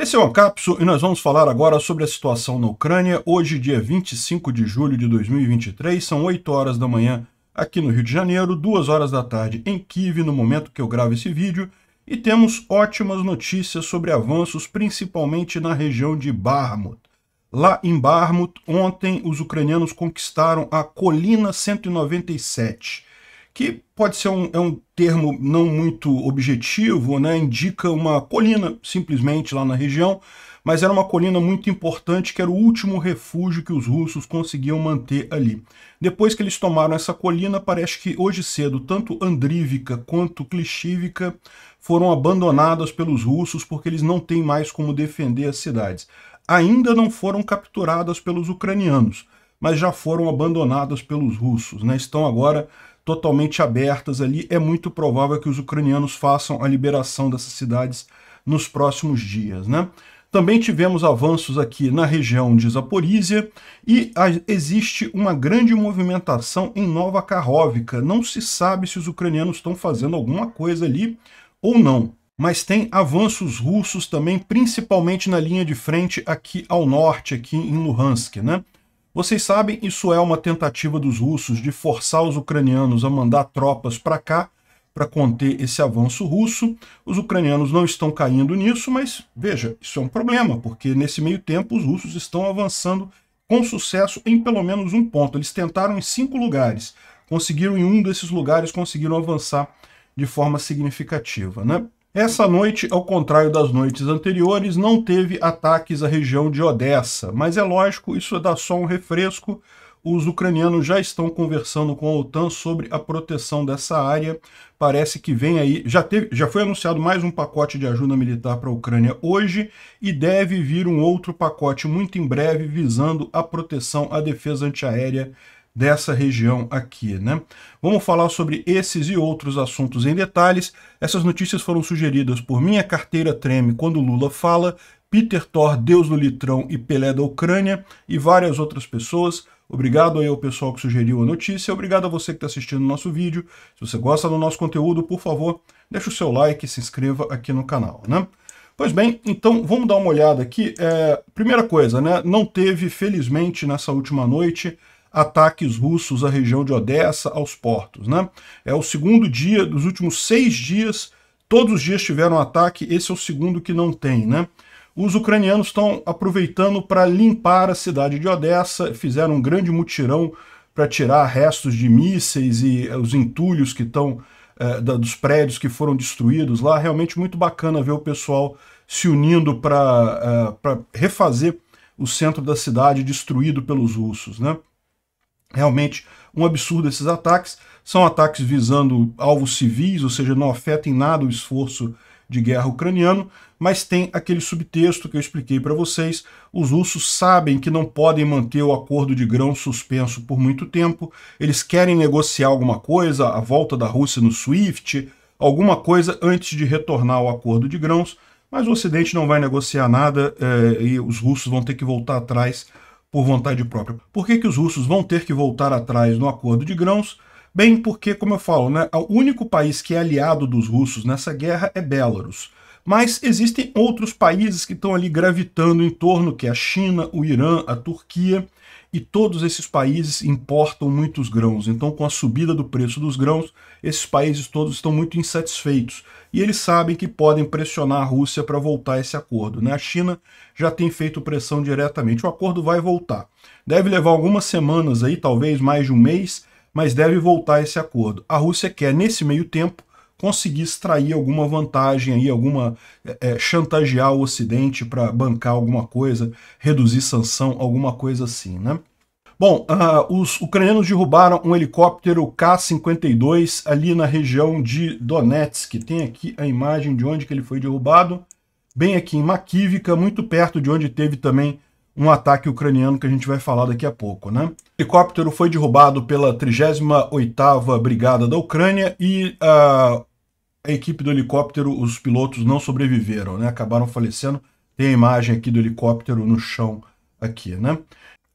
Esse é o Ancapso e nós vamos falar agora sobre a situação na Ucrânia. Hoje, dia 25 de julho de 2023, são 8 horas da manhã aqui no Rio de Janeiro, 2 horas da tarde em Kiev, no momento que eu gravo esse vídeo, e temos ótimas notícias sobre avanços, principalmente na região de Barmut. Lá em Barmut, ontem os ucranianos conquistaram a Colina 197, que pode ser um, é um termo não muito objetivo, né? indica uma colina simplesmente lá na região, mas era uma colina muito importante que era o último refúgio que os russos conseguiam manter ali. Depois que eles tomaram essa colina, parece que hoje cedo tanto Andrívica quanto Klishivka foram abandonadas pelos russos porque eles não têm mais como defender as cidades. Ainda não foram capturadas pelos ucranianos, mas já foram abandonadas pelos russos. Né? Estão agora totalmente abertas ali. É muito provável que os ucranianos façam a liberação dessas cidades nos próximos dias. Né? Também tivemos avanços aqui na região de Zaporizhia e existe uma grande movimentação em Nova Karhovka. Não se sabe se os ucranianos estão fazendo alguma coisa ali ou não. Mas tem avanços russos também, principalmente na linha de frente aqui ao norte, aqui em Luhansk. Né? Vocês sabem, isso é uma tentativa dos russos de forçar os ucranianos a mandar tropas para cá, para conter esse avanço russo. Os ucranianos não estão caindo nisso, mas veja, isso é um problema, porque nesse meio tempo os russos estão avançando com sucesso em pelo menos um ponto. Eles tentaram em cinco lugares, conseguiram em um desses lugares, conseguiram avançar de forma significativa. Né? Essa noite, ao contrário das noites anteriores, não teve ataques à região de Odessa, mas é lógico, isso dá só um refresco, os ucranianos já estão conversando com a OTAN sobre a proteção dessa área. Parece que vem aí, já, teve, já foi anunciado mais um pacote de ajuda militar para a Ucrânia hoje e deve vir um outro pacote muito em breve visando a proteção, a defesa antiaérea dessa região aqui, né? Vamos falar sobre esses e outros assuntos em detalhes. Essas notícias foram sugeridas por Minha Carteira Treme quando Lula fala, Peter Thor, Deus do Litrão e Pelé da Ucrânia e várias outras pessoas. Obrigado aí ao pessoal que sugeriu a notícia, obrigado a você que está assistindo o nosso vídeo. Se você gosta do nosso conteúdo, por favor, deixe o seu like e se inscreva aqui no canal, né? Pois bem, então vamos dar uma olhada aqui. É, primeira coisa, né? Não teve, felizmente, nessa última noite, ataques russos à região de Odessa, aos portos, né? É o segundo dia, dos últimos seis dias, todos os dias tiveram ataque, esse é o segundo que não tem, né? Os ucranianos estão aproveitando para limpar a cidade de Odessa, fizeram um grande mutirão para tirar restos de mísseis e eh, os entulhos que estão é, dos prédios que foram destruídos lá. Realmente muito bacana ver o pessoal se unindo para é, refazer o centro da cidade destruído pelos russos. Né? Realmente um absurdo esses ataques. São ataques visando alvos civis, ou seja, não afetam em nada o esforço de guerra ucraniano, mas tem aquele subtexto que eu expliquei para vocês. Os russos sabem que não podem manter o acordo de grão suspenso por muito tempo, eles querem negociar alguma coisa, a volta da Rússia no SWIFT, alguma coisa antes de retornar ao acordo de grãos, mas o Ocidente não vai negociar nada é, e os russos vão ter que voltar atrás por vontade própria. Por que, que os russos vão ter que voltar atrás no acordo de grãos? Bem, porque, como eu falo, né, o único país que é aliado dos russos nessa guerra é Belarus. Mas existem outros países que estão ali gravitando em torno, que é a China, o Irã, a Turquia, e todos esses países importam muitos grãos. Então, com a subida do preço dos grãos, esses países todos estão muito insatisfeitos. E eles sabem que podem pressionar a Rússia para voltar esse acordo. Né? A China já tem feito pressão diretamente. O acordo vai voltar. Deve levar algumas semanas aí, talvez mais de um mês, mas deve voltar esse acordo. A Rússia quer, nesse meio tempo, conseguir extrair alguma vantagem aí, alguma é, é chantagear o Ocidente para bancar alguma coisa, reduzir sanção, alguma coisa assim, né? Bom, uh, os ucranianos derrubaram um helicóptero K-52 ali na região de Donetsk. Tem aqui a imagem de onde que ele foi derrubado, bem aqui em Makivka, muito perto de onde teve também um ataque ucraniano que a gente vai falar daqui a pouco, né? O helicóptero foi derrubado pela 38ª Brigada da Ucrânia e uh, a equipe do helicóptero, os pilotos não sobreviveram, né? Acabaram falecendo. Tem a imagem aqui do helicóptero no chão aqui, né?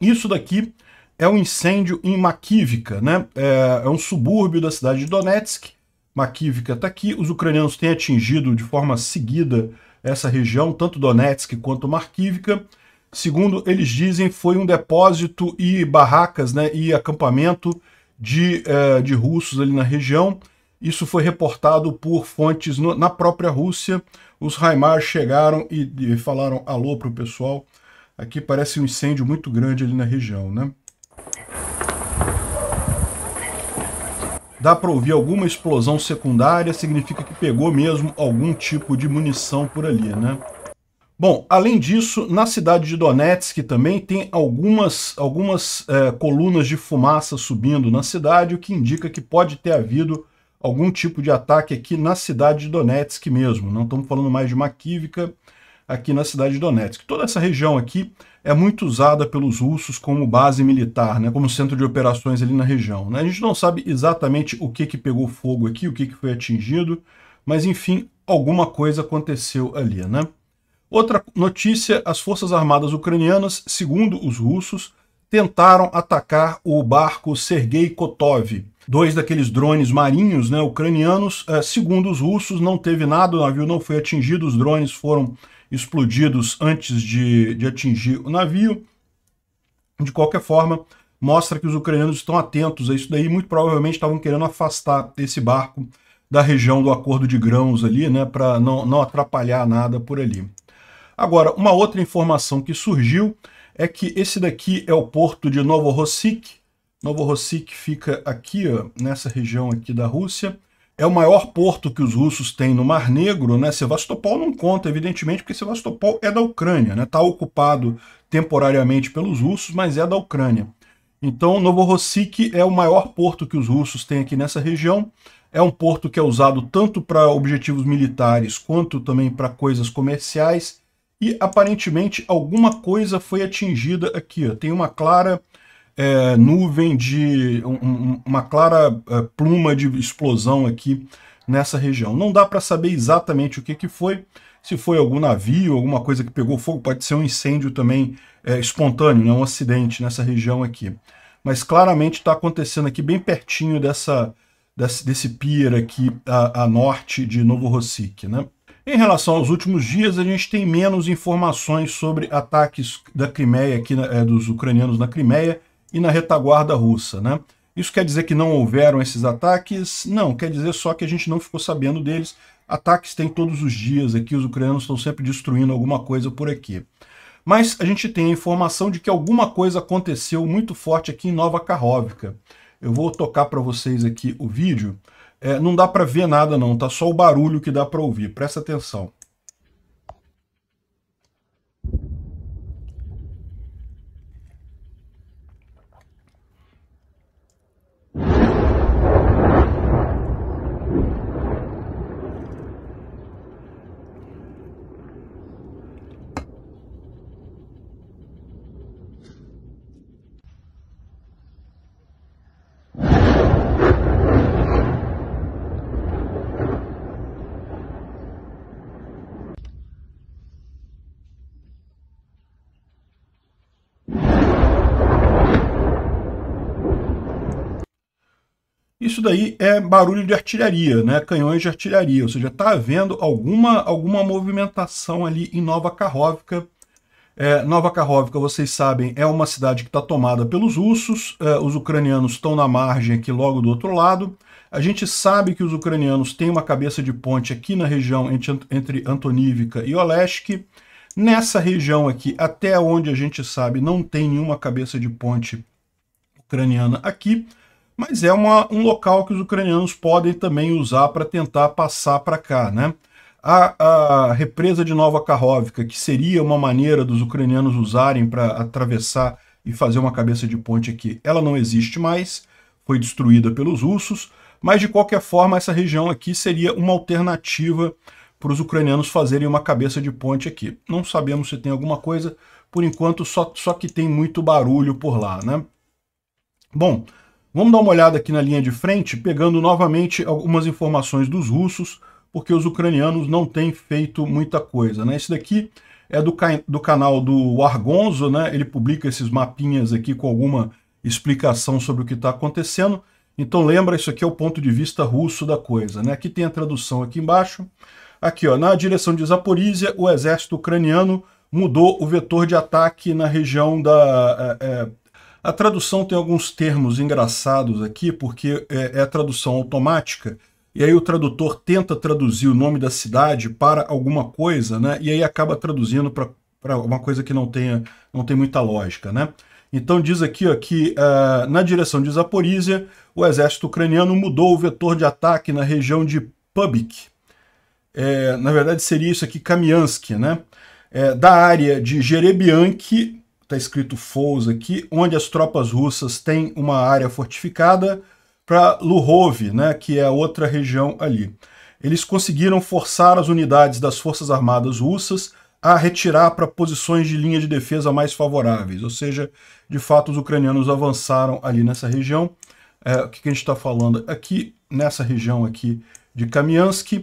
Isso daqui é um incêndio em Makivka, né? É, é um subúrbio da cidade de Donetsk. Makivka está aqui. Os ucranianos têm atingido de forma seguida essa região, tanto Donetsk quanto Markivka. Segundo eles dizem, foi um depósito e barracas né, e acampamento de, eh, de russos ali na região. Isso foi reportado por fontes no, na própria Rússia. Os Raimar chegaram e, e falaram alô para o pessoal. Aqui parece um incêndio muito grande ali na região, né? Dá para ouvir alguma explosão secundária, significa que pegou mesmo algum tipo de munição por ali, né? Bom, além disso, na cidade de Donetsk também tem algumas, algumas é, colunas de fumaça subindo na cidade, o que indica que pode ter havido algum tipo de ataque aqui na cidade de Donetsk mesmo. Não estamos falando mais de Makivka, aqui na cidade de Donetsk. Toda essa região aqui é muito usada pelos russos como base militar, né, como centro de operações ali na região. Né? A gente não sabe exatamente o que, que pegou fogo aqui, o que, que foi atingido, mas enfim, alguma coisa aconteceu ali. Né? Outra notícia, as forças armadas ucranianas, segundo os russos, tentaram atacar o barco Sergei Kotov, dois daqueles drones marinhos né, ucranianos. É, segundo os russos, não teve nada, o navio não foi atingido, os drones foram explodidos antes de, de atingir o navio. De qualquer forma, mostra que os ucranianos estão atentos a isso daí, muito provavelmente estavam querendo afastar esse barco da região do acordo de grãos ali, né, para não, não atrapalhar nada por ali. Agora, uma outra informação que surgiu é que esse daqui é o porto de Novorossiysk. Novorossiysk fica aqui, ó, nessa região aqui da Rússia. É o maior porto que os russos têm no Mar Negro, né? Sevastopol não conta, evidentemente, porque Sevastopol é da Ucrânia, né? Está ocupado temporariamente pelos russos, mas é da Ucrânia. Então, Novorossiysk é o maior porto que os russos têm aqui nessa região. É um porto que é usado tanto para objetivos militares quanto também para coisas comerciais. E aparentemente alguma coisa foi atingida aqui. Ó. Tem uma clara é, nuvem de. Um, uma clara é, pluma de explosão aqui nessa região. Não dá para saber exatamente o que, que foi. Se foi algum navio, alguma coisa que pegou fogo, pode ser um incêndio também é, espontâneo, né, um acidente nessa região aqui. Mas claramente está acontecendo aqui bem pertinho dessa, desse, desse pier aqui a, a norte de Novorossiysk. Né? Em relação aos últimos dias, a gente tem menos informações sobre ataques da Crimeia, aqui, é, dos ucranianos na Crimeia e na retaguarda russa. Né? Isso quer dizer que não houveram esses ataques? Não, quer dizer só que a gente não ficou sabendo deles. Ataques tem todos os dias aqui, os ucranianos estão sempre destruindo alguma coisa por aqui. Mas a gente tem a informação de que alguma coisa aconteceu muito forte aqui em Nova Karhovka. Eu vou tocar para vocês aqui o vídeo. É, não dá para ver nada não, tá só o barulho que dá para ouvir. Presta atenção. Daí é barulho de artilharia, né? canhões de artilharia, ou seja, está havendo alguma, alguma movimentação ali em Nova Karhovka. É, Nova Karhovka, vocês sabem, é uma cidade que está tomada pelos russos, é, os ucranianos estão na margem aqui logo do outro lado. A gente sabe que os ucranianos têm uma cabeça de ponte aqui na região entre, entre Antonivka e Olesk. Nessa região aqui, até onde a gente sabe, não tem nenhuma cabeça de ponte ucraniana aqui mas é uma, um local que os ucranianos podem também usar para tentar passar para cá. Né? A, a, represa de Nova Karhovka, que seria uma maneira dos ucranianos usarem para atravessar e fazer uma cabeça de ponte aqui, ela não existe mais, foi destruída pelos russos, mas de qualquer forma essa região aqui seria uma alternativa para os ucranianos fazerem uma cabeça de ponte aqui. Não sabemos se tem alguma coisa, por enquanto só, só que tem muito barulho por lá. Né? Bom, Vamos dar uma olhada aqui na linha de frente, pegando novamente algumas informações dos russos, porque os ucranianos não têm feito muita coisa. Né? Esse daqui é do, do canal do Argonzo, né? ele publica esses mapinhas aqui com alguma explicação sobre o que está acontecendo. Então lembra, isso aqui é o ponto de vista russo da coisa. Né? Aqui tem a tradução aqui embaixo. Aqui, ó, na direção de Zaporizhia, o exército ucraniano mudou o vetor de ataque na região da... É, é, a tradução tem alguns termos engraçados aqui, porque é, é tradução automática, e aí o tradutor tenta traduzir o nome da cidade para alguma coisa, né? E aí acaba traduzindo para uma coisa que não, tenha, não tem muita lógica, né? Então diz aqui ó, que uh, na direção de Zaporizhia, o exército ucraniano mudou o vetor de ataque na região de Pubik. É, na verdade seria isso aqui, Kamiansk, né? É, da área de Jerebianki está escrito Fous aqui, onde as tropas russas têm uma área fortificada, para Luhov, né, que é outra região ali. Eles conseguiram forçar as unidades das Forças Armadas russas a retirar para posições de linha de defesa mais favoráveis, ou seja, de fato os ucranianos avançaram ali nessa região. É, o que, a gente está falando? Aqui, nessa região aqui de Kamiansk,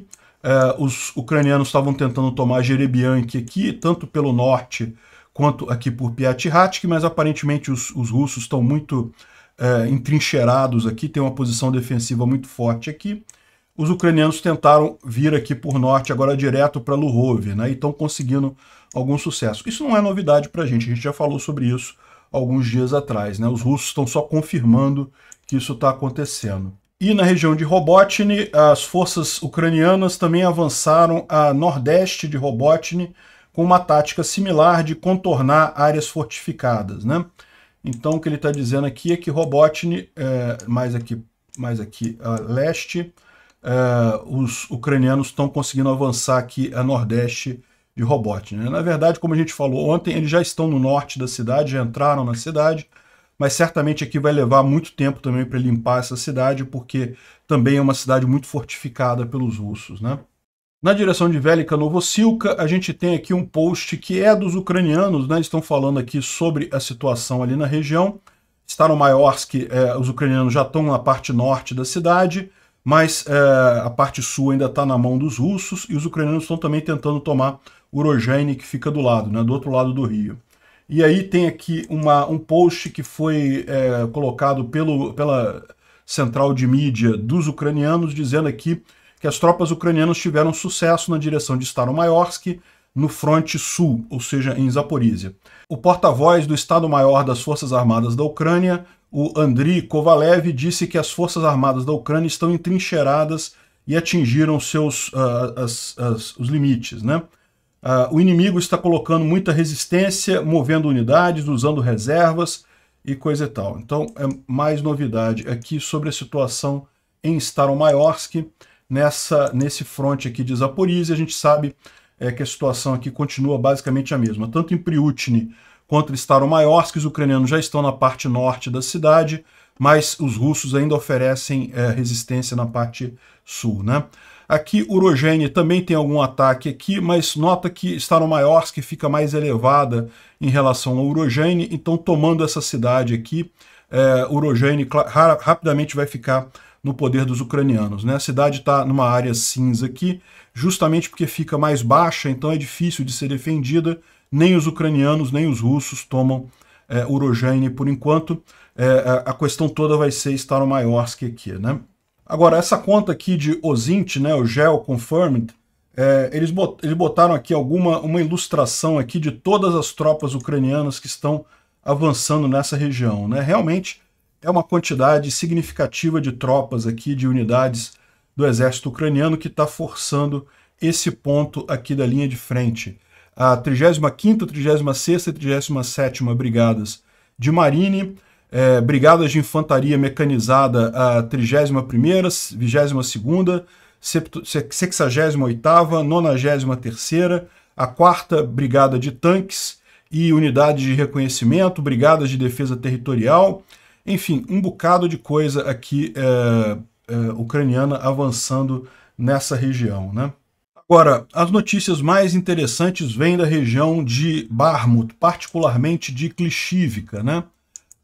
é, os ucranianos estavam tentando tomar Jerebianki aqui, tanto pelo norte quanto aqui por Piatihatsky, mas aparentemente os, os russos estão muito é, entrincheirados aqui, tem uma posição defensiva muito forte aqui. Os ucranianos tentaram vir aqui por norte, agora direto para Luhov, né, e estão conseguindo algum sucesso. Isso não é novidade para a gente, a gente já falou sobre isso alguns dias atrás. Né? Os russos estão só confirmando que isso está acontecendo. E na região de Robotny, as forças ucranianas também avançaram a nordeste de Robotny, com uma tática similar de contornar áreas fortificadas. Né? Então o que ele está dizendo aqui é que Robotny, é, mais aqui, mais aqui a leste, é, os ucranianos estão conseguindo avançar aqui a nordeste de Robotny. Né? Na verdade, como a gente falou ontem, eles já estão no norte da cidade, já entraram na cidade, mas certamente aqui vai levar muito tempo também para limpar essa cidade, porque também é uma cidade muito fortificada pelos russos. Né? Na direção de Velika Novosilka, a gente tem aqui um post que é dos ucranianos, né? estão falando aqui sobre a situação ali na região. Staromayorsk, é, os ucranianos já estão na parte norte da cidade, mas é, a parte sul ainda está na mão dos russos, e os ucranianos estão também tentando tomar Urogene, que fica do lado, né, do outro lado do rio. E aí tem aqui uma, um post que foi é, colocado pelo, pela central de mídia dos ucranianos, dizendo aqui que as tropas ucranianas tiveram sucesso na direção de Staromayorsk, no fronte sul, ou seja, em Zaporizhia. O porta-voz do Estado-Maior das Forças Armadas da Ucrânia, o Andriy Kovalev, disse que as Forças Armadas da Ucrânia estão entrincheiradas e atingiram seus, uh, as, as, os limites. Né? Uh, o inimigo está colocando muita resistência, movendo unidades, usando reservas e coisa e tal. Então, é mais novidade aqui sobre a situação em Staromayorsk nessa, nesse fronte aqui de Zaporizhia, a gente sabe é, que a situação aqui continua basicamente a mesma. Tanto em Priutini quanto em Staromayorsk, os ucranianos já estão na parte norte da cidade, mas os russos ainda oferecem é, resistência na parte sul. Né? Aqui, Urogene também tem algum ataque aqui, mas nota que Staromayorsk fica mais elevada em relação a Urogene, então tomando essa cidade aqui, é, Urogene rapidamente vai ficar no poder dos ucranianos. Né? A cidade está numa área cinza aqui, justamente porque fica mais baixa, então é difícil de ser defendida. Nem os ucranianos, nem os russos tomam é, Urogene por enquanto. É, a questão toda vai ser Staromayorsk aqui. Né? Agora, essa conta aqui de Ozint, né, o Geo Confirmed, é, eles botaram aqui alguma uma ilustração aqui de todas as tropas ucranianas que estão avançando nessa região. Né? Realmente, é uma quantidade significativa de tropas aqui, de unidades do exército ucraniano que está forçando esse ponto aqui da linha de frente. A 35ª, 36ª e 37ª Brigadas de Marine, é, Brigadas de Infantaria Mecanizada, a 31ª, 22ª, 68ª, 93ª, a 4 Brigada de Tanques e Unidades de Reconhecimento, Brigadas de Defesa Territorial, enfim, um bocado de coisa aqui é, é, ucraniana avançando nessa região. Né? Agora, as notícias mais interessantes vêm da região de Barmut, particularmente de Klishivka. Né?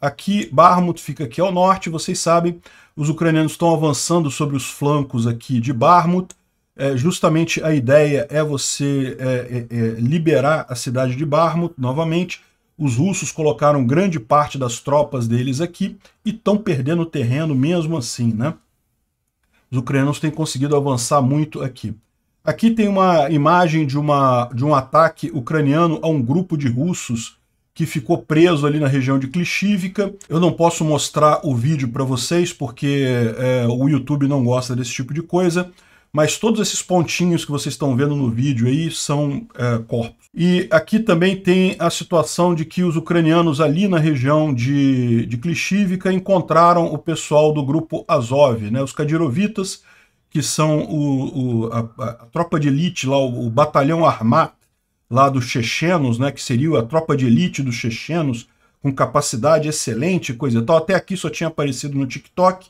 Aqui, Barmut fica aqui ao norte, vocês sabem, os ucranianos estão avançando sobre os flancos aqui de Barmut. É, justamente a ideia é você é, é, é liberar a cidade de Barmut novamente, os russos colocaram grande parte das tropas deles aqui e estão perdendo terreno mesmo assim, né? Os ucranianos têm conseguido avançar muito aqui. Aqui tem uma imagem de, uma, de um ataque ucraniano a um grupo de russos que ficou preso ali na região de Klishivka. Eu não posso mostrar o vídeo para vocês porque é, o YouTube não gosta desse tipo de coisa, mas todos esses pontinhos que vocês estão vendo no vídeo aí são é, corpos. E aqui também tem a situação de que os ucranianos ali na região de, de Klishivka encontraram o pessoal do grupo Azov, né, os Kadirovitas, que são o, o a, a, tropa de elite lá, o, o batalhão Armat, lá dos chechenos, né, que seria a tropa de elite dos chechenos, com capacidade excelente, coisa e tal. Até aqui só tinha aparecido no TikTok.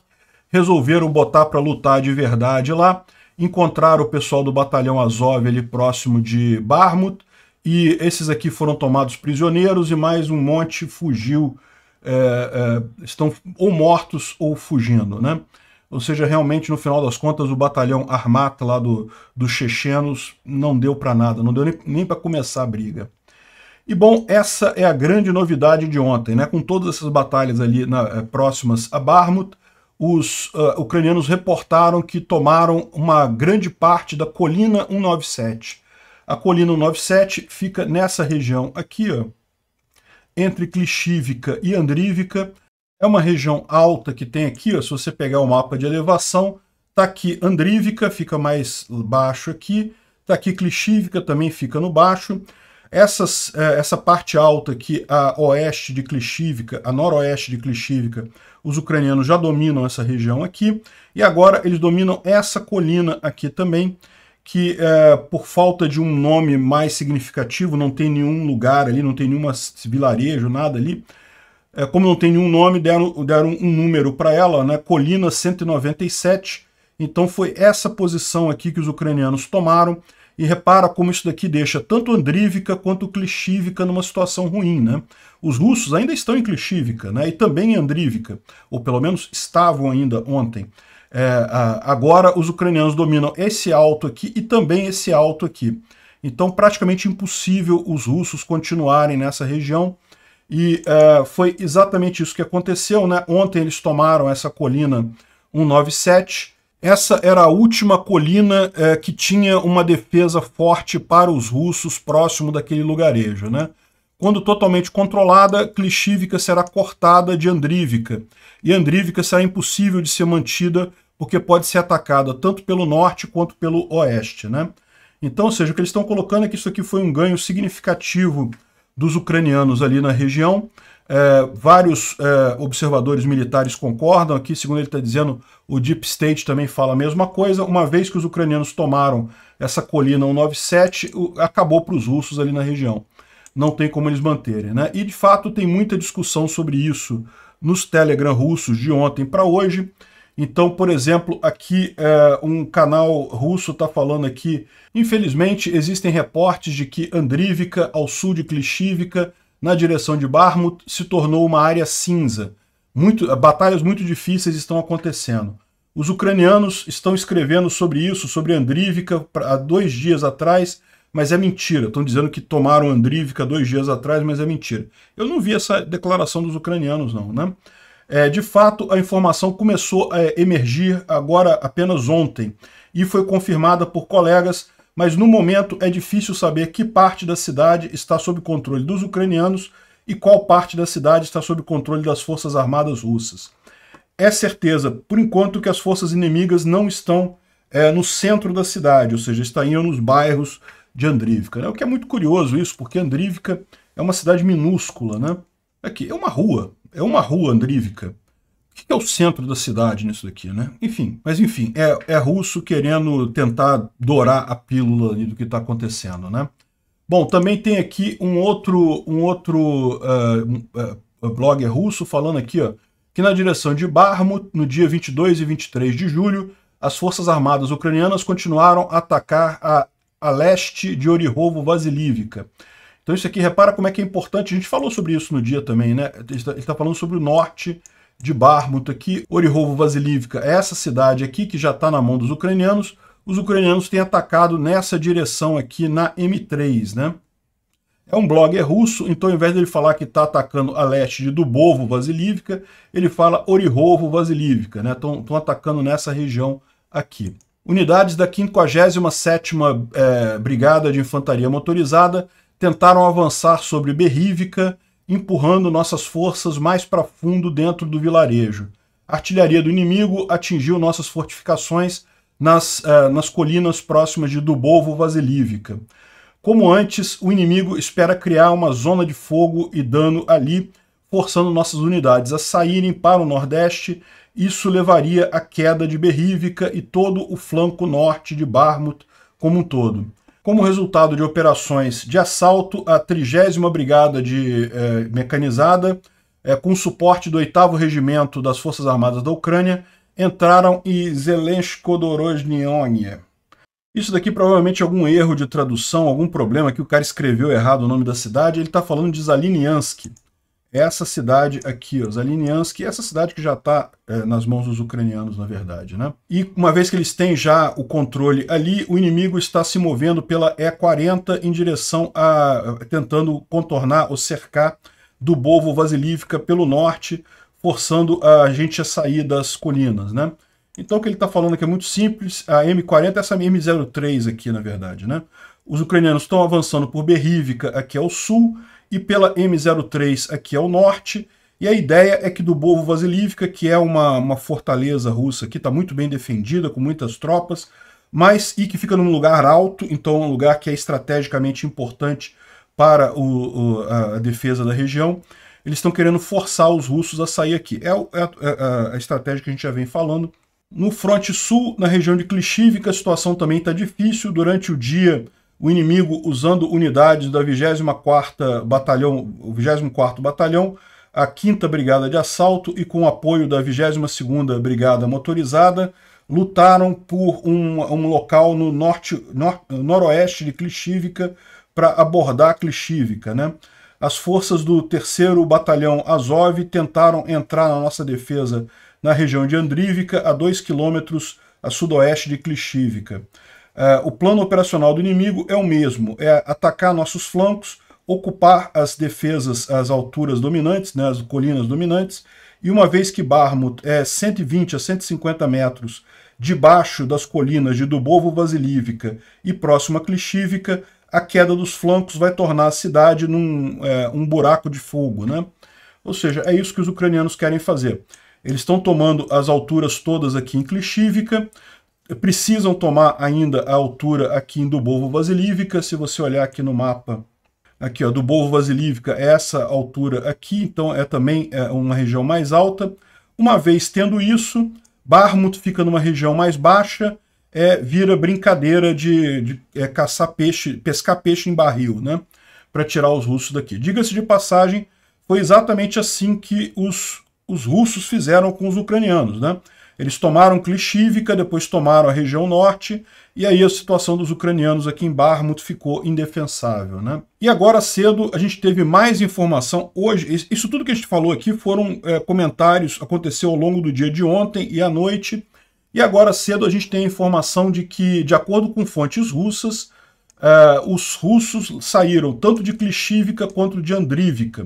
Resolveram botar para lutar de verdade lá. Encontraram o pessoal do batalhão Azov ali próximo de Barmut. E esses aqui foram tomados prisioneiros e mais um monte fugiu. É, é, estão ou mortos ou fugindo, né? Ou seja, realmente, no final das contas, o batalhão Armata lá do, dos chechenos não deu para nada, não deu nem, nem para começar a briga. E bom, essa é a grande novidade de ontem, né? Com todas essas batalhas ali na, é, próximas a Barmut, os uh, ucranianos reportaram que tomaram uma grande parte da colina 197. A colina 197 fica nessa região aqui, ó, entre Klishivka e Andrivka, é uma região alta que tem aqui, ó, se você pegar o mapa de elevação, tá aqui Andrívica, fica mais baixo aqui, tá aqui Klishivka, também fica no baixo. Essas, é, essa parte alta aqui, a oeste de Klishivka, a noroeste de Klishivka, os ucranianos já dominam essa região aqui, e agora eles dominam essa colina aqui também, que é, por falta de um nome mais significativo, não tem nenhum lugar ali, não tem nenhuma vilarejo, nada ali, é, como não tem nenhum nome, deram, deram um número para ela, né, Colina 197. Então foi essa posição aqui que os ucranianos tomaram. E repara como isso daqui deixa tanto Andrívica quanto Klishivka numa situação ruim. Né? Os russos ainda estão em Klishivka né? e também em Andrívica, ou pelo menos estavam ainda ontem. É, agora os ucranianos dominam esse alto aqui e também esse alto aqui. Então praticamente impossível os russos continuarem nessa região. E uh, foi exatamente isso que aconteceu. Né? Ontem eles tomaram essa colina 197. Essa era a última colina uh, que tinha uma defesa forte para os russos próximo daquele lugarejo. Né? Quando totalmente controlada, Klishivka será cortada de Andrívica. E Andrívica será impossível de ser mantida porque pode ser atacada tanto pelo norte quanto pelo oeste. Né? Então, ou seja, o que eles estão colocando é que isso aqui foi um ganho significativo dos ucranianos ali na região. É, vários é, observadores militares concordam aqui, segundo ele está dizendo, o Deep State também fala a mesma coisa. Uma vez que os ucranianos tomaram essa colina 197, acabou para os russos ali na região. Não tem como eles manterem. Né? E de fato tem muita discussão sobre isso nos Telegram russos de ontem para hoje. Então, por exemplo, aqui é, um canal russo está falando aqui, infelizmente existem reportes de que Andrívica, ao sul de Klishivka, na direção de Barmut, se tornou uma área cinza. Muito, batalhas muito difíceis estão acontecendo. Os ucranianos estão escrevendo sobre isso, sobre Andrívica, há dois dias atrás, mas é mentira. Estão dizendo que tomaram Andrívica dois dias atrás, mas é mentira. Eu não vi essa declaração dos ucranianos, não, né? É, de fato, a informação começou a emergir agora apenas ontem e foi confirmada por colegas, mas no momento é difícil saber que parte da cidade está sob controle dos ucranianos e qual parte da cidade está sob controle das forças armadas russas. É certeza, por enquanto, que as forças inimigas não estão é, no centro da cidade, ou seja, estão indo nos bairros de Andrívka. Né? O que é muito curioso isso, porque Andrívka é uma cidade minúscula, né? Aqui, é uma rua, é uma rua andrívica. O que é o centro da cidade nisso daqui, né? Enfim, mas enfim, é, é russo querendo tentar dourar a pílula do que está acontecendo, né? Bom, também tem aqui um outro, um outro uh, uh, blogger russo falando aqui, ó, que na direção de Barmut, no dia 22 e 23 de julho, as forças armadas ucranianas continuaram a atacar a, a leste de Orihovo Vasilivka. Então isso aqui, repara como é que é importante, a gente falou sobre isso no dia também, né? Ele está tá falando sobre o norte de Barmut aqui, Orihovo Vasilivka, é essa cidade aqui que já está na mão dos ucranianos, os ucranianos têm atacado nessa direção aqui na M3, né? É um blogger russo, então ao invés de ele falar que está atacando a leste de Dubovo Vasilivka, ele fala Orihovo Vasilivka, né? Estão atacando nessa região aqui. Unidades da 57ª é, Brigada de Infantaria Motorizada tentaram avançar sobre Berrívica, empurrando nossas forças mais para fundo dentro do vilarejo. A artilharia do inimigo atingiu nossas fortificações nas, uh, nas colinas próximas de Dubovo Vasilívica. Como antes, o inimigo espera criar uma zona de fogo e dano ali, forçando nossas unidades a saírem para o nordeste. Isso levaria à queda de Berrívica e todo o flanco norte de Barmut como um todo. Como resultado de operações de assalto, a 30 Brigada de eh, Mecanizada é, com suporte do 8 Regimento das Forças Armadas da Ucrânia, entraram em Zelensko-Dorozhnionie. Isso daqui provavelmente é algum erro de tradução, algum problema que o cara escreveu errado o nome da cidade. Ele está falando de Zaliniansk. Essa cidade aqui, ó, Zaliniansk, essa cidade que já está é, nas mãos dos ucranianos, na verdade. Né? E uma vez que eles têm já o controle ali, o inimigo está se movendo pela E40 em direção a. tentando contornar ou cercar do Bovo Vasilívka pelo norte, forçando a gente a sair das colinas, né? Então o que ele está falando aqui é muito simples, a M40 é essa M03 aqui, na verdade, né? Os ucranianos estão avançando por Berrívica aqui ao sul e pela M03 aqui ao norte, e a ideia é que do Bovo Vasilívka, que é uma, uma fortaleza russa que está muito bem defendida, com muitas tropas, mas e que fica num lugar alto, então um lugar que é estrategicamente importante para o, o, a defesa da região, eles estão querendo forçar os russos a sair aqui. É, é, é a estratégia que a gente já vem falando. No fronte sul, na região de Klishivka, a situação também está difícil. Durante o dia, o inimigo, usando unidades da 24ª Batalhão, o 24º Batalhão, a 5 Brigada de Assalto e com o apoio da 22ª Brigada Motorizada, lutaram por um, um local no norte, nor, noroeste de Klishivka, para abordar Klishivka. Né? As forças do 3 Batalhão Azov tentaram entrar na nossa defesa na região de Andrívika, a 2 quilômetros a sudoeste de Klishivka. Uh, o plano operacional do inimigo é o mesmo, é atacar nossos flancos, ocupar as defesas, as alturas dominantes, né, as colinas dominantes, e uma vez que Barmut é 120 a 150 metros debaixo das colinas de Dubovo Vasilívka e próximo a Klishivka, a queda dos flancos vai tornar a cidade num é, um buraco de fogo. Né? Ou seja, é isso que os ucranianos querem fazer. Eles estão tomando as alturas todas aqui em Klishivka, precisam tomar ainda a altura aqui em Dubovo Vasilívka. Se você olhar aqui no mapa, aqui ó, Dubovo Vasilívka, é essa altura aqui, então é também é uma região mais alta. Uma vez tendo isso, Barmut fica numa região mais baixa, é, vira brincadeira de, de é, caçar peixe, pescar peixe em barril, né? Para tirar os russos daqui. Diga-se de passagem, foi exatamente assim que os, os russos fizeram com os ucranianos, né? Eles tomaram Klishivka, depois tomaram a região norte, e aí a situação dos ucranianos aqui em Barmut ficou indefensável. Né? E agora cedo a gente teve mais informação. Hoje, isso tudo que a gente falou aqui foram é, comentários, aconteceu ao longo do dia de ontem e à noite, e agora cedo a gente tem a informação de que, de acordo com fontes russas, uh, os russos saíram tanto de Klishivka quanto de Andrivka.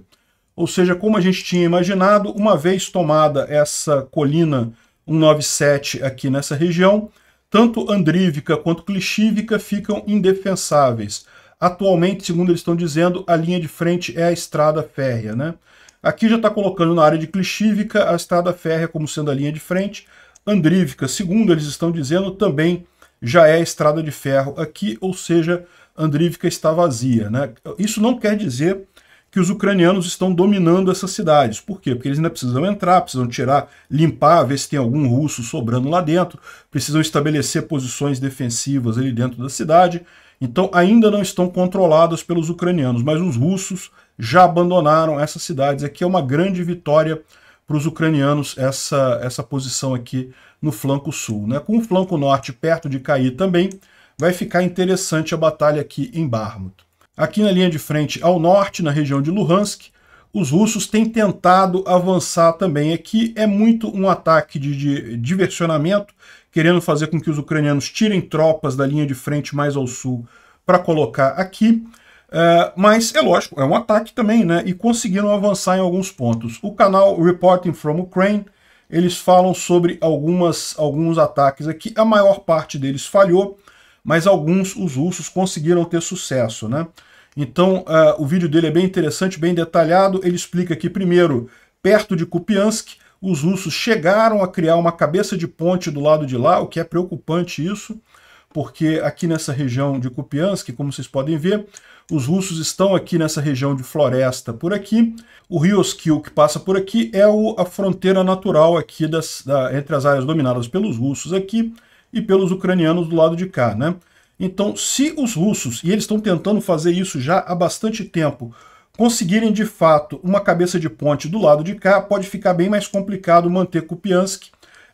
Ou seja, como a gente tinha imaginado, uma vez tomada essa colina 197 aqui nessa região, tanto Andrivka quanto Klishivka ficam indefensáveis. Atualmente, segundo eles estão dizendo, a linha de frente é a estrada férrea. Né? Aqui já está colocando na área de Klishivka a estrada férrea como sendo a linha de frente, Andrívka, segundo eles estão dizendo, também já é estrada de ferro aqui, ou seja, Andrívka está vazia. Né? Isso não quer dizer que os ucranianos estão dominando essas cidades. Por quê? Porque eles ainda precisam entrar, precisam tirar, limpar, ver se tem algum russo sobrando lá dentro, precisam estabelecer posições defensivas ali dentro da cidade. Então ainda não estão controladas pelos ucranianos, mas os russos já abandonaram essas cidades. Aqui é uma grande vitória para os ucranianos essa, essa posição aqui no flanco sul. Né? Com o flanco norte perto de cair também, vai ficar interessante a batalha aqui em Barmut. Aqui na linha de frente ao norte, na região de Luhansk, os russos têm tentado avançar também. Aqui é muito um ataque de, de diversionamento, querendo fazer com que os ucranianos tirem tropas da linha de frente mais ao sul para colocar aqui. Uh, mas é lógico, é um ataque também, né? E conseguiram avançar em alguns pontos. O canal Reporting from Ukraine eles falam sobre algumas, alguns ataques aqui. A maior parte deles falhou, mas alguns os russos conseguiram ter sucesso. Né? Então uh, o vídeo dele é bem interessante, bem detalhado. Ele explica que, primeiro, perto de Kupiansk, os russos chegaram a criar uma cabeça de ponte do lado de lá, o que é preocupante isso, porque aqui nessa região de Kupiansk, como vocês podem ver, os russos estão aqui nessa região de floresta por aqui. O rio Oskil, que passa por aqui, é o, a fronteira natural aqui das, da, entre as áreas dominadas pelos russos aqui e pelos ucranianos do lado de cá. Né? Então, se os russos, e eles estão tentando fazer isso já há bastante tempo, conseguirem de fato uma cabeça de ponte do lado de cá, pode ficar bem mais complicado manter Kupiansk,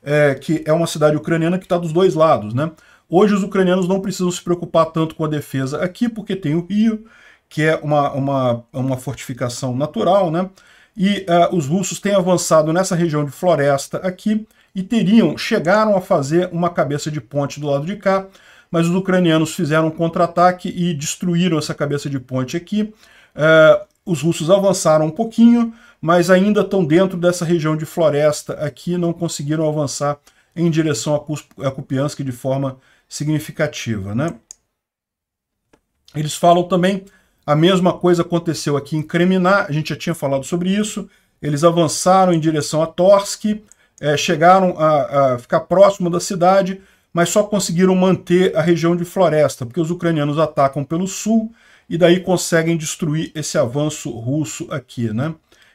é, que é uma cidade ucraniana que está dos dois lados. Né? Hoje os ucranianos não precisam se preocupar tanto com a defesa aqui, porque tem o rio, que é uma, uma, uma fortificação natural, né? E uh, os russos têm avançado nessa região de floresta aqui e teriam, chegaram a fazer uma cabeça de ponte do lado de cá, mas os ucranianos fizeram um contra-ataque e destruíram essa cabeça de ponte aqui. Uh, os russos avançaram um pouquinho, mas ainda estão dentro dessa região de floresta aqui, não conseguiram avançar em direção a Kupiansk de forma significativa. Né? Eles falam também, a mesma coisa aconteceu aqui em Kreminá, a gente já tinha falado sobre isso, eles avançaram em direção a Torsk, é, chegaram a, a ficar próximo da cidade, mas só conseguiram manter a região de floresta, porque os ucranianos atacam pelo sul e daí conseguem destruir esse avanço russo aqui. Né?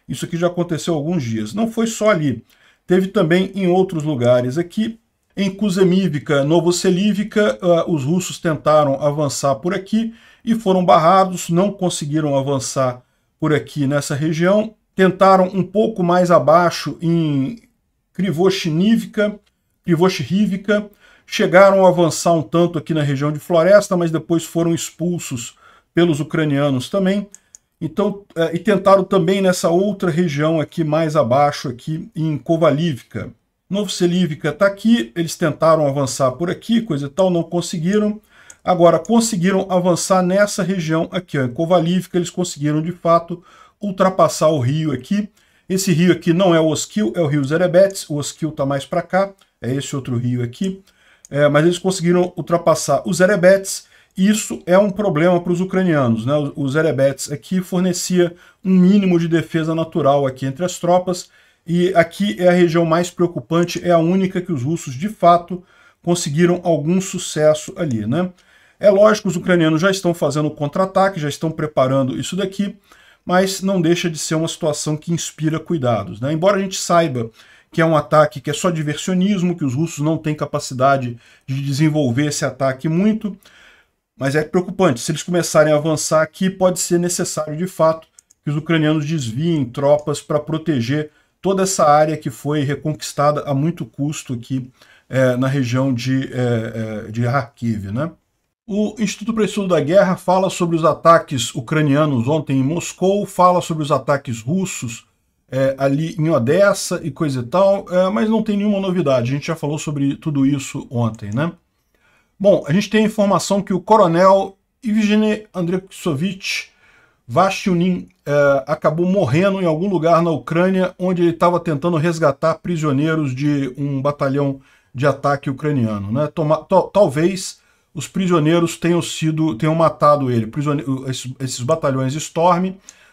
Isso aqui já aconteceu há alguns dias. Não foi só ali, teve também em outros lugares aqui, em Kuzemivka, Novoselivka, uh, os russos tentaram avançar por aqui e foram barrados, não conseguiram avançar por aqui nessa região. Tentaram um pouco mais abaixo em Krivoshnivka, Krivoshrivka, chegaram a avançar um tanto aqui na região de Floresta, mas depois foram expulsos pelos ucranianos também. Então, uh, e tentaram também nessa outra região aqui mais abaixo, aqui em Kovalivka. Novoselivka está aqui, eles tentaram avançar por aqui, coisa e tal, não conseguiram. Agora, conseguiram avançar nessa região aqui, ó, em Kovalivka, eles conseguiram, de fato, ultrapassar o rio aqui. Esse rio aqui não é o Oskil, é o rio Zerebets, o Oskil está mais para cá, é esse outro rio aqui. É, mas eles conseguiram ultrapassar o Zerebets, isso é um problema para os ucranianos. Né? O Zerebets aqui fornecia um mínimo de defesa natural aqui entre as tropas, e aqui é a região mais preocupante, é a única que os russos, de fato, conseguiram algum sucesso ali. Né? É lógico, os ucranianos já estão fazendo contra-ataque, já estão preparando isso daqui, mas não deixa de ser uma situação que inspira cuidados. Né? Embora a gente saiba que é um ataque que é só diversionismo, que os russos não têm capacidade de desenvolver esse ataque muito, mas é preocupante. Se eles começarem a avançar aqui, pode ser necessário, de fato, que os ucranianos desviem tropas para proteger toda essa área que foi reconquistada a muito custo aqui é, na região de, é, de Kharkiv. Né? O Instituto para Estudo da Guerra fala sobre os ataques ucranianos ontem em Moscou, fala sobre os ataques russos é, ali em Odessa e coisa e tal, é, mas não tem nenhuma novidade, a gente já falou sobre tudo isso ontem. Né? Bom, a gente tem a informação que o coronel Evgeny Andrekovich Vashunin é, acabou morrendo em algum lugar na Ucrânia, onde ele estava tentando resgatar prisioneiros de um batalhão de ataque ucraniano. Né? Toma, talvez os prisioneiros tenham sido tenham matado ele. Esses, esses, batalhões Storm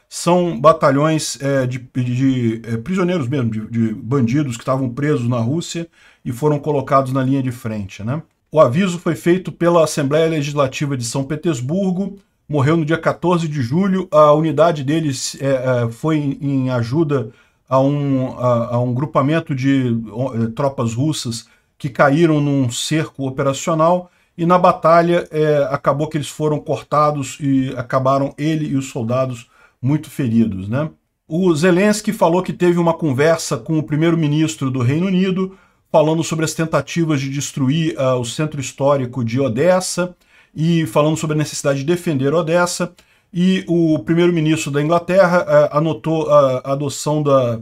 são batalhões é, de, de, é, prisioneiros mesmo, de, de, bandidos que estavam presos na Rússia e foram colocados na linha de frente. Né? O aviso foi feito pela Assembleia Legislativa de São Petersburgo morreu no dia 14 de julho. A unidade deles é, é, foi em, ajuda a um, a, a um grupamento de é, tropas russas que caíram num cerco operacional e na batalha é, acabou que eles foram cortados e acabaram ele e os soldados muito feridos. Né? O Zelensky falou que teve uma conversa com o primeiro-ministro do Reino Unido, falando sobre as tentativas de destruir uh, o centro histórico de Odessa, e falando sobre a necessidade de defender Odessa, e o primeiro-ministro da Inglaterra eh, anotou a adoção da,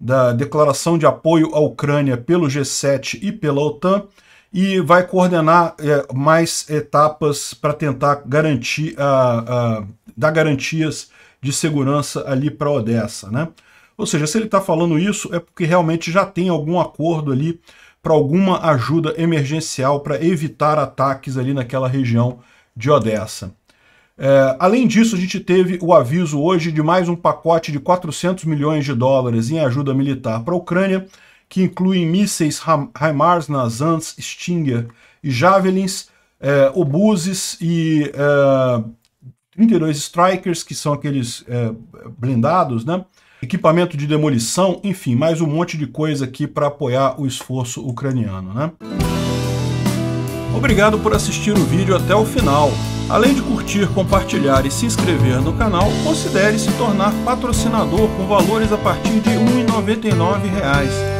da declaração de apoio à Ucrânia pelo G7 e pela OTAN, e vai coordenar eh, mais etapas para tentar garantir a, a, dar garantias de segurança ali para Odessa. Né? Ou seja, se ele está falando isso, é porque realmente já tem algum acordo ali para alguma ajuda emergencial para evitar ataques ali naquela região de Odessa. É, além disso, a gente teve o aviso hoje de mais um pacote de 400 milhões de dólares em ajuda militar para a Ucrânia, que inclui mísseis HIMARS, Nazans, Stinger e Javelins, é, obuses e é, 32 Strikers, que são aqueles é, blindados, né? equipamento de demolição, enfim, mais um monte de coisa aqui para apoiar o esforço ucraniano. Né? Obrigado por assistir o vídeo até o final. Além de curtir, compartilhar e se inscrever no canal, considere se tornar patrocinador com valores a partir de R$ 1,99